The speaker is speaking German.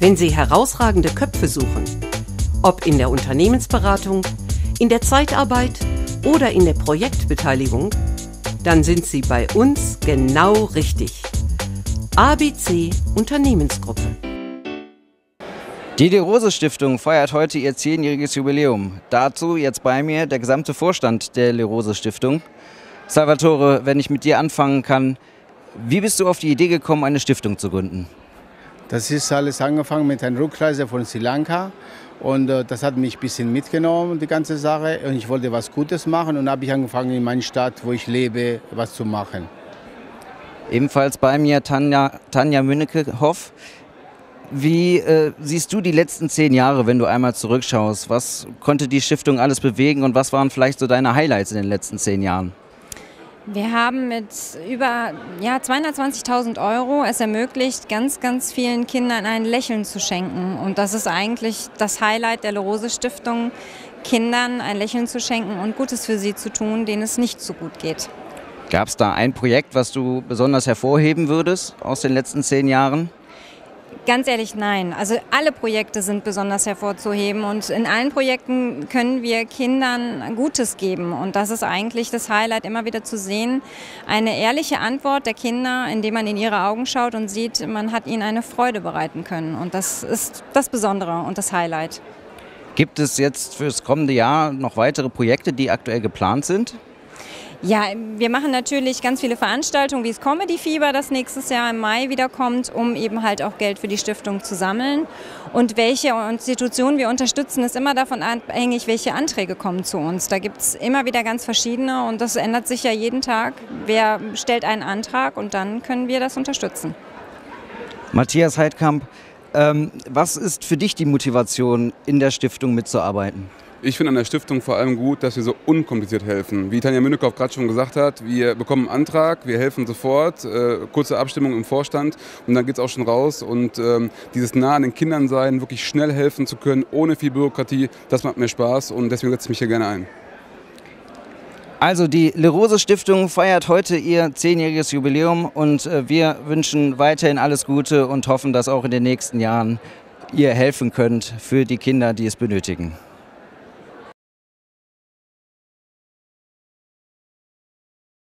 Wenn Sie herausragende Köpfe suchen, ob in der Unternehmensberatung, in der Zeitarbeit oder in der Projektbeteiligung, dann sind Sie bei uns genau richtig. ABC Unternehmensgruppe. Die De Rose Stiftung feiert heute ihr zehnjähriges Jubiläum. Dazu jetzt bei mir der gesamte Vorstand der Le Rose Stiftung. Salvatore, wenn ich mit dir anfangen kann, wie bist du auf die Idee gekommen, eine Stiftung zu gründen? Das ist alles angefangen mit einer Rückreise von Sri Lanka und äh, das hat mich ein bisschen mitgenommen, die ganze Sache. Und ich wollte was Gutes machen und habe ich angefangen in meiner Stadt, wo ich lebe, was zu machen. Ebenfalls bei mir Tanja, Tanja Münneke-Hoff. Wie äh, siehst du die letzten zehn Jahre, wenn du einmal zurückschaust? Was konnte die Stiftung alles bewegen und was waren vielleicht so deine Highlights in den letzten zehn Jahren? Wir haben mit über ja, 220.000 Euro es ermöglicht, ganz, ganz vielen Kindern ein Lächeln zu schenken. Und das ist eigentlich das Highlight der Lorose Stiftung, Kindern ein Lächeln zu schenken und Gutes für sie zu tun, denen es nicht so gut geht. Gab es da ein Projekt, was du besonders hervorheben würdest aus den letzten zehn Jahren? Ganz ehrlich, nein. Also alle Projekte sind besonders hervorzuheben und in allen Projekten können wir Kindern Gutes geben. Und das ist eigentlich das Highlight, immer wieder zu sehen. Eine ehrliche Antwort der Kinder, indem man in ihre Augen schaut und sieht, man hat ihnen eine Freude bereiten können. Und das ist das Besondere und das Highlight. Gibt es jetzt fürs kommende Jahr noch weitere Projekte, die aktuell geplant sind? Ja, wir machen natürlich ganz viele Veranstaltungen wie das Comedy Fieber, das nächstes Jahr im Mai wiederkommt, um eben halt auch Geld für die Stiftung zu sammeln. Und welche Institutionen wir unterstützen, ist immer davon abhängig, welche Anträge kommen zu uns. Da gibt es immer wieder ganz verschiedene und das ändert sich ja jeden Tag. Wer stellt einen Antrag und dann können wir das unterstützen. Matthias Heidkamp, ähm, was ist für dich die Motivation, in der Stiftung mitzuarbeiten? Ich finde an der Stiftung vor allem gut, dass wir so unkompliziert helfen. Wie Tanja Münnekow gerade schon gesagt hat, wir bekommen einen Antrag, wir helfen sofort, äh, kurze Abstimmung im Vorstand und dann geht es auch schon raus. Und ähm, dieses nah an den Kindern sein, wirklich schnell helfen zu können, ohne viel Bürokratie, das macht mir Spaß und deswegen setze ich mich hier gerne ein. Also die Le Rose Stiftung feiert heute ihr zehnjähriges Jubiläum und äh, wir wünschen weiterhin alles Gute und hoffen, dass auch in den nächsten Jahren ihr helfen könnt für die Kinder, die es benötigen.